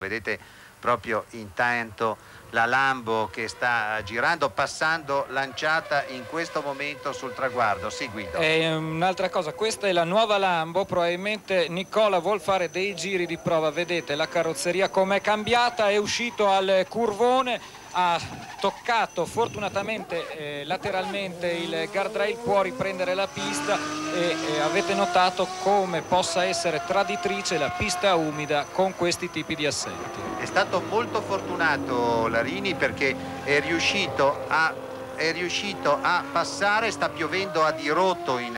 Vedete proprio intanto la Lambo che sta girando, passando lanciata in questo momento sul traguardo. Sì, Guido. E un'altra cosa, questa è la nuova Lambo, probabilmente Nicola vuol fare dei giri di prova, vedete la carrozzeria com'è cambiata, è uscito al curvone, ha toccato fortunatamente eh, lateralmente il guardrail, può riprendere la pista e eh, avete notato come possa essere traditrice la pista umida con questi tipi di assenti. Stato molto fortunato Larini perché è riuscito a, è riuscito a passare, sta piovendo a dirotto in